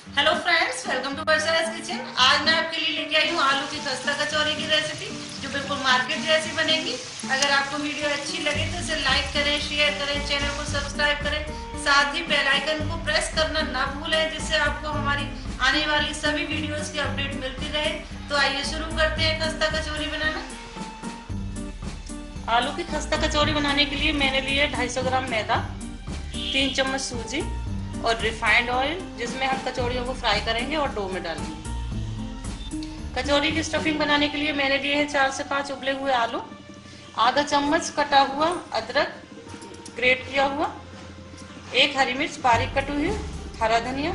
Hello friends welcome to बरसाज kitchen आज मैं आपके लिए लेके आई हूँ आलू की खस्ता कचौरी की रेसिपी जो बिल्कुल मार्केट जैसी बनेगी। अगर आपको वीडियो अच्छी लगे तो इसे लाइक करें शेयर करें चैनल को सब्सक्राइब करें। साथ ही बेल आइकन को प्रेस करना ना भूलें, जिससे आपको हमारी आने वाली सभी वीडियोस की अपडेट मिलती रहे। तो आइए शुरू करते हैं खस्ता कचौरी बनाना। आलू की खस्ता कचौरी बनाने के लिए मैंने लिए 250 ग्राम मैदा, तीन चम्मच सूजी और रिफाइंड ऑयल जिसमें हम कचौड़ियों को फ्राई करेंगे और डो में डालेंगे। कचौड़ी की स्टफिंग बनाने के लिए मैंने लिए हैं चार से पाँच उबले हुए आलू। आधा चम्मच कटा हुआ अदरक ग्रेट किया हुआ। एक हरी मिर्च, बारीक कटी हुई, हरा धनिया।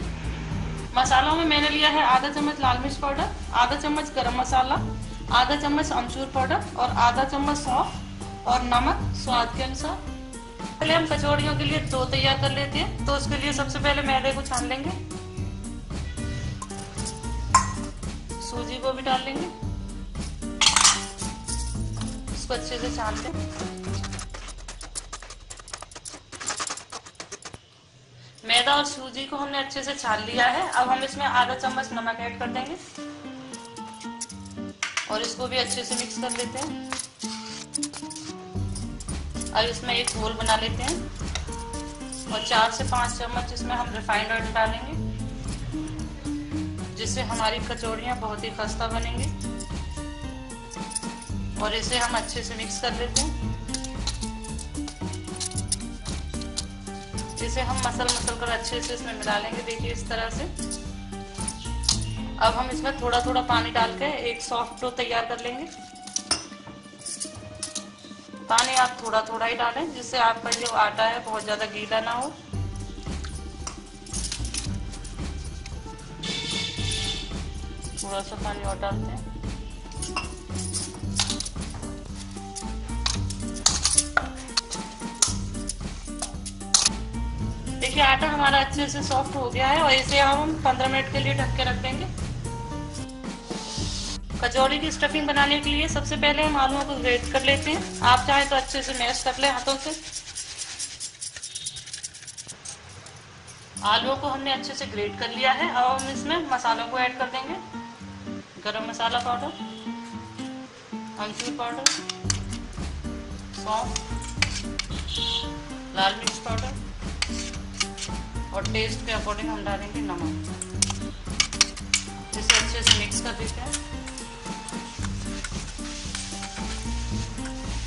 मसालों में मैंने लिया है आधा चम्मच लाल मिर्च पाउडर, आधा चम्मच गरम मसाला, आधा चम्मच अमचूर पाउडर और आधा चम्मच सौंफ और नमक स्वाद के अनुसार। पहले हम कचौड़ियों के लिए डो तैयार कर लेते हैं। तो उसके लिए सबसे पहले मैदे को छान लेंगे। सूजी को भी डाल लेंगे। इसको अच्छे से छान लें मैदा और सूजी को हमने अच्छे से छान लिया है। अब हम इसमें आधा चम्मच नमक ऐड कर देंगे। और इसको भी अच्छे से मिक्स कर लेते हैं। अब इसमें एक घोल बना लेते हैं। और चार से पाँच चम्मच इसमें हम रिफाइंड ऑयल डालेंगे, जिससे हमारी कचौड़ियाँ बहुत ही खस्ता बनेंगी। और इसे हम अच्छे से मिक्स कर लेते हैं। इसे हम मसल मसल कर अच्छे से इसमें मिला लेंगे, देखिए इस तरह से। अब हम इसमें थोड़ा थोड़ा पानी डाल के एक सॉफ्ट डो तैयार कर लेंगे। पानी आप थोड़ा थोड़ा ही डालें, जिससे आपका जो आटा है बहुत ज़्यादा गीला ना हो। थोड़ा सा पानी और डालते हैं देखिए, आटा हमारा अच्छे से सॉफ्ट हो गया है और इसे हम 15 मिनट के लिए ढक के रख देंगे। कचौड़ी की स्टफिंग बनाने के लिए सबसे पहले हम आलुओं को ग्रेट कर लेते हैं। आप चाहे तो अच्छे से मैश कर ले हाथों से। आलुओं को हमने अच्छे से ग्रेट कर लिया है। अब हम इसमें मसालों को ऐड कर देंगे। गरम मसाला पाउडर अमचूर पाउडर सौंफ लाल मिर्च पाउडर और टेस्ट के अकॉर्डिंग हम डालेंगे नमक। इसे अच्छे से मिक्स कर देते हैं।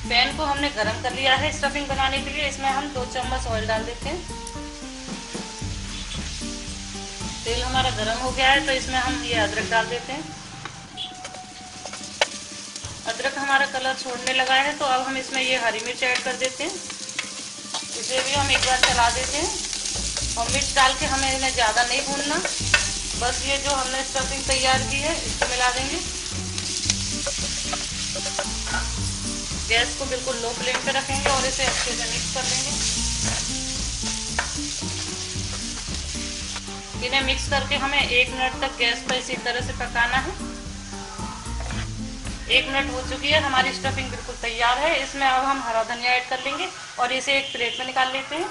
पैन को हमने गरम कर लिया है स्टफिंग बनाने के लिए। इसमें हम दो चम्मच ऑयल डाल देते हैं। तेल हमारा गरम हो गया है तो इसमें हम ये अदरक डाल देते हैं। अदरक हमारा कलर छोड़ने लगा है तो अब हम इसमें ये हरी मिर्च ऐड कर देते हैं। इसे भी हम एक बार चला देते हैं। और मिर्च डाल के हमें इन्हें ज़्यादा नहीं भूनना। बस ये जो हमने स्टफिंग तैयार की है, इसको मिला देंगे। गैस को बिल्कुल लो फ्लेम पे रखेंगे और इसे अच्छे से मिक्स कर लेंगे। इन्हें मिक्स करके हमें एक मिनट तक गैस पर इसी तरह से पकाना है। एक मिनट हो चुकी है, हमारी स्टफिंग बिल्कुल तैयार है। इसमें अब हम हरा धनिया ऐड कर लेंगे और इसे एक प्लेट में निकाल लेते हैं।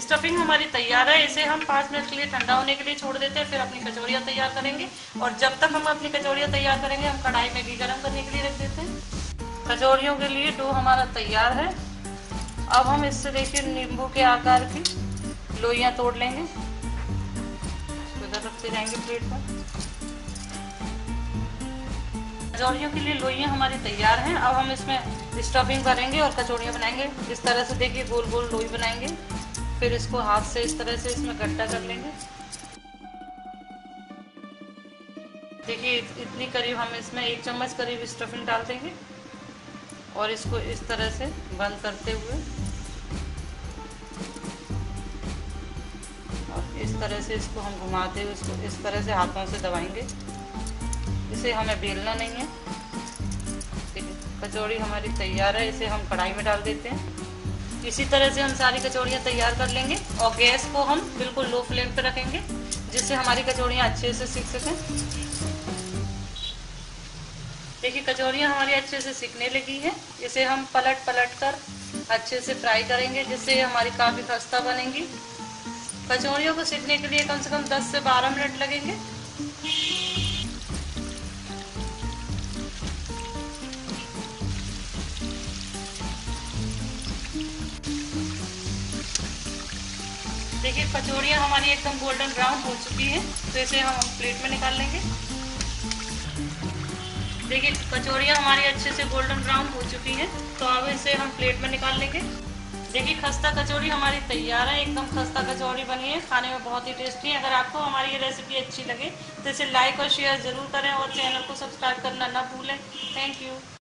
स्टफिंग हमारी तैयार है, इसे हम पाँच मिनट के लिए ठंडा होने के लिए छोड़ देते हैं, फिर अपनी कचौड़ियाँ तैयार करेंगे। और जब तक हम अपनी कचौड़ियाँ तैयार करेंगे, हम कढ़ाई में घी गर्म करने के लिए रख देते हैं। कचौड़ियों के लिए डो हमारा तैयार है। अब हम इससे देखिए नींबू के आकार की लोइयाँ तोड़ लेंगे। रखते जाएँगे प्लेट पर। कचौड़ियों के लिए लोइयाँ हमारी तैयार हैं। अब हम इसमें स्टफिंग करेंगे और कचौड़ियाँ बनाएँगे। इस तरह से देखिए गोल गोल लोई बनाएँगे। फिर इसको हाथ से इस तरह से इसमें गड्ढा कर लेंगे। देखिए इतनी करीब हम इसमें एक चम्मच करीब स्टफिंग डाल देंगे और इसको इस तरह से बंद करते हुए और इस तरह से इसको हम घुमाते हुए इसको इस तरह से हाथों से दबाएँगे। इसे हमें बेलना नहीं है। कचौड़ी हमारी तैयार है, इसे हम कढ़ाई में डाल देते हैं। इसी तरह से हम सारी कचौड़ियाँ तैयार कर लेंगे और गैस को हम बिल्कुल लो फ्लेम पे रखेंगे, जिससे हमारी कचौड़ियाँ अच्छे से सीख सकें। देखिए, कचौड़ियाँ हमारी अच्छे से सीखने लगी है। इसे हम पलट पलट कर अच्छे से फ्राई करेंगे, जिससे हमारी काफ़ी खस्ता बनेंगी। कचौड़ियों को सीखने के लिए कम से कम 10 से 12 मिनट लगेंगे। देखिए, कचौड़ियाँ हमारी एकदम गोल्डन ब्राउन हो चुकी है तो इसे हम प्लेट में निकाल लेंगे। देखिए, कचौड़ियाँ हमारी अच्छे से गोल्डन ब्राउन हो चुकी हैं तो अब इसे हम प्लेट में निकाल लेंगे। देखिए, खस्ता कचौड़ी हमारी तैयार है, एकदम खस्ता कचौड़ी बनी है, खाने में बहुत ही टेस्टी है। अगर आपको हमारी ये रेसिपी अच्छी लगे तो इसे लाइक और शेयर ज़रूर करें और चैनल को सब्सक्राइब करना ना भूलें। Thank you